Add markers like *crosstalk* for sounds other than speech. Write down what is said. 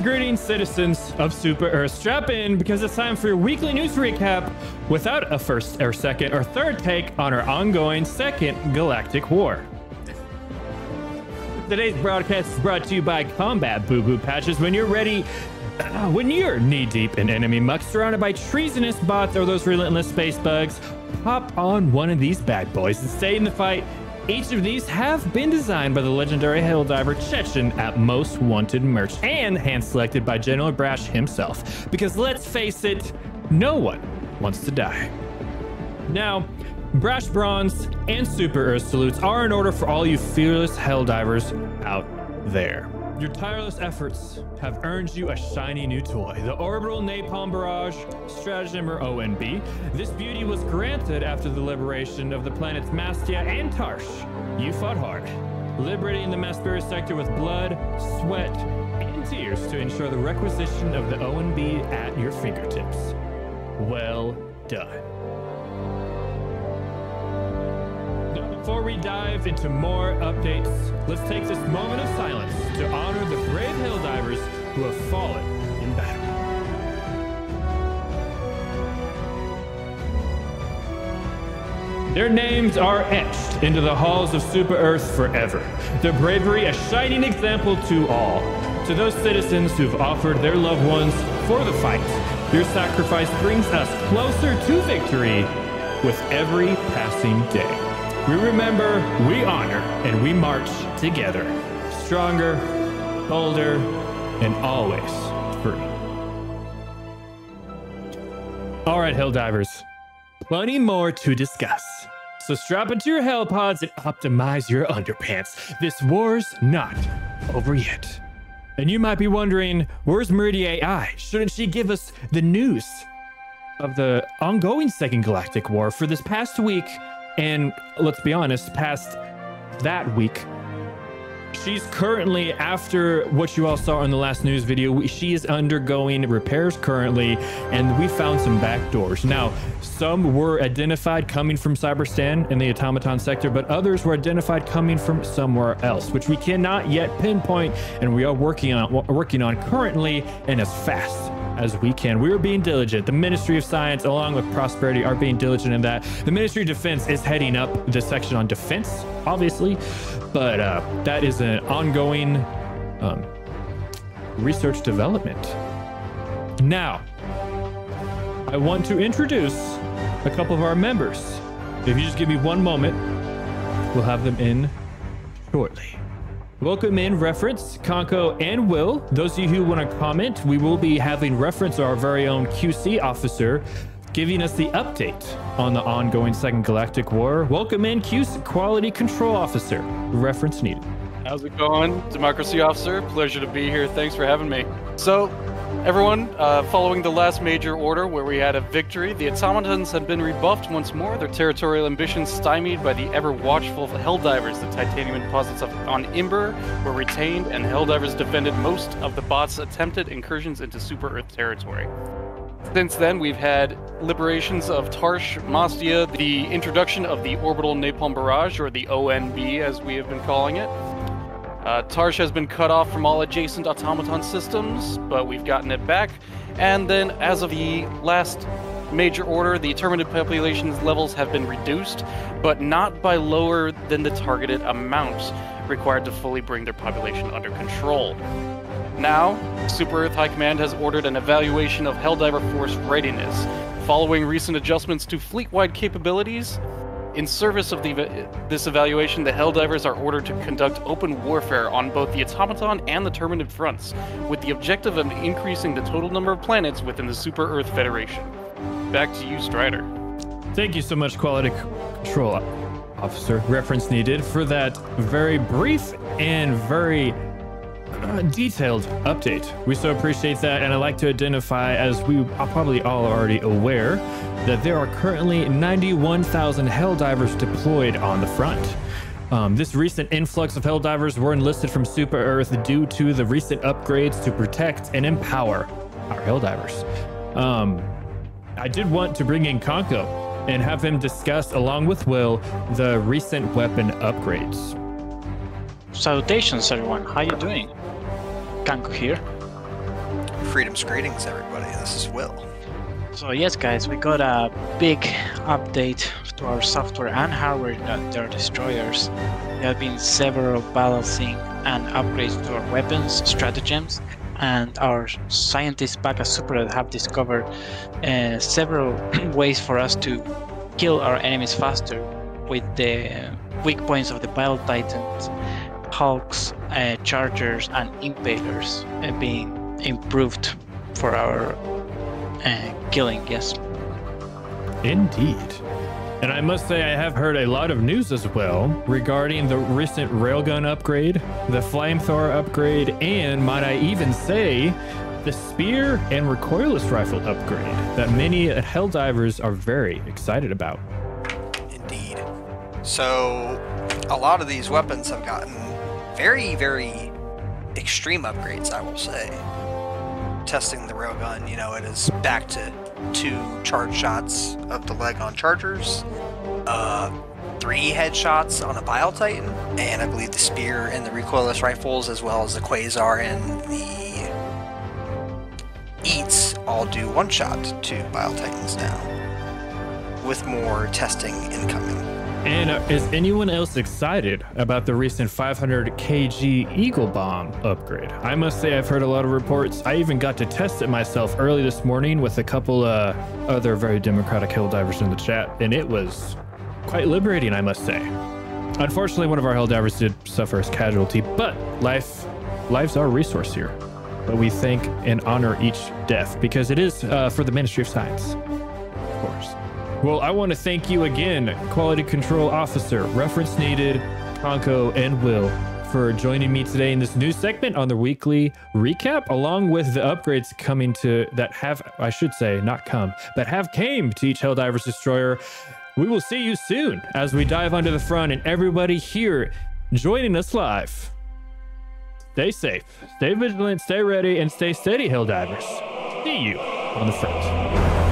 greetings, citizens of Super Earth. Strap in because it's time for your weekly news recap without a first or second or third take on our ongoing second galactic war. Today's broadcast is brought to you by Combat Boo Boo Patches. When you're ready, *clears throat* when you're knee deep in enemy muck, surrounded by treasonous bots or those relentless space bugs, pop on one of these bad boys and stay in the fight. Each of these have been designed by the legendary hell diver Chechin at Most Wanted Merch and hand selected by General Brash himself. Because let's face it, no one wants to die. Now, Brash Bronze and Super Earth salutes are in order for all you fearless Helldivers out there. Your tireless efforts have earned you a shiny new toy, the Orbital Napalm Barrage Stratagem or ONB. This beauty was granted after the liberation of the planets Mastia and Tarsh. You fought hard, liberating the Marspira sector with blood, sweat, and tears to ensure the requisition of the ONB at your fingertips. Well done. Before we dive into more updates, let's take this moment of silence to honor the brave Helldivers who have fallen in battle. Their names are etched into the halls of Super Earth forever. Their bravery a shining example to all. To those citizens who've offered their loved ones for the fight, your sacrifice brings us closer to victory with every passing day. We remember, we honor, and we march together. Stronger, bolder, and always free. All right, Helldivers. Plenty more to discuss. So strap into your hell pods and optimize your underpants. This war's not over yet. And you might be wondering, where's Meridia AI? Shouldn't she give us the news of the ongoing Second Galactic War for this past week? And let's be honest, past that week, she's currently, after what you all saw in the last news video, she is undergoing repairs currently, and we found some back doors. Now, some were identified coming from Cyberstan in the automaton sector, but others were identified coming from somewhere else, which we cannot yet pinpoint, and we are working on working on currently and as fast as we can. We are being diligent. The Ministry of Science, along with Prosperity, are being diligent in that. The Ministry of Defense is heading up the section on defense, obviously, but uh, that is an ongoing um, research development. Now, I want to introduce a couple of our members. If you just give me one moment, we'll have them in shortly. Welcome in reference, Canco and Will. Those of you who want to comment, we will be having reference our very own QC officer giving us the update on the ongoing Second Galactic War. Welcome in, QC Quality Control Officer. Reference needed. How's it going, Democracy Officer? Pleasure to be here. Thanks for having me. So, everyone, uh, following the last major order where we had a victory, the automatons have been rebuffed once more, their territorial ambitions stymied by the ever watchful Helldivers. The titanium deposits of, on Imber were retained, and Helldivers defended most of the bots' attempted incursions into Super Earth territory. Since then, we've had liberations of Tarsh, Mastia, the introduction of the Orbital Napalm Barrage, or the ONB as we have been calling it. Uh, Tarsh has been cut off from all adjacent automaton systems, but we've gotten it back. And then, as of the last major order, the Terminid population levels have been reduced, but not by lower than the targeted amounts required to fully bring their population under control. Now, Super Earth High Command has ordered an evaluation of Helldiver Force readiness. Following recent adjustments to fleet-wide capabilities, in service of the, this evaluation, the Helldivers are ordered to conduct open warfare on both the automaton and the Terminid fronts, with the objective of increasing the total number of planets within the Super Earth Federation. Back to you, Strider. Thank you so much, Quality Control Officer. Reference needed for that very brief and very detailed update. We so appreciate that, and I'd like to identify, as we are probably all already aware, that there are currently 91,000 Helldivers deployed on the front. Um, this recent influx of Helldivers were enlisted from Super Earth due to the recent upgrades to protect and empower our Helldivers. Um, I did want to bring in Canco and have him discuss, along with Will, the recent weapon upgrades. Salutations, everyone. How are you doing? Canco here. Freedom's greetings, everybody. This is Will. So yes, guys, we got a big update to our software and hardware that their destroyers. There have been several balancing and upgrades to our weapons, stratagems, and our scientists back at Super Earth have discovered uh, several *clears throat* ways for us to kill our enemies faster with the weak points of the Bile Titans, Hulks, uh, Chargers, and Impalers uh, being improved for our uh, killing, yes. Indeed. And I must say, I have heard a lot of news as well regarding the recent railgun upgrade, the flamethrower upgrade, and might I even say, the spear and recoilless rifle upgrade that many Helldivers are very excited about. Indeed. So, a lot of these weapons have gotten very, very extreme upgrades, I will say. Testing the railgun, you know, it is back to two charge shots of the leg on chargers, uh, three headshots on a Bile Titan, and I believe the spear and the recoilless rifles, as well as the Quasar and the EATs, all do one shot to Bile Titans now, with more testing incoming. And is anyone else excited about the recent 500 kg Eagle Bomb upgrade? I must say, I've heard a lot of reports. I even got to test it myself early this morning with a couple uh, other very democratic Helldivers in the chat, and it was quite liberating, I must say. Unfortunately, one of our Helldivers did suffer a casualty, but life, life's our resource here. But we thank and honor each death because it is uh, for the Ministry of Science, of course. Well, I want to thank you again, Quality Control Officer, Reference Needed, Canco, and Will, for joining me today in this new segment on the weekly recap, along with the upgrades coming to that have, I should say, not come, but have came to each Helldivers Destroyer. We will see you soon as we dive onto the front and everybody here joining us live. Stay safe, stay vigilant, stay ready, and stay steady, Helldivers. See you on the front.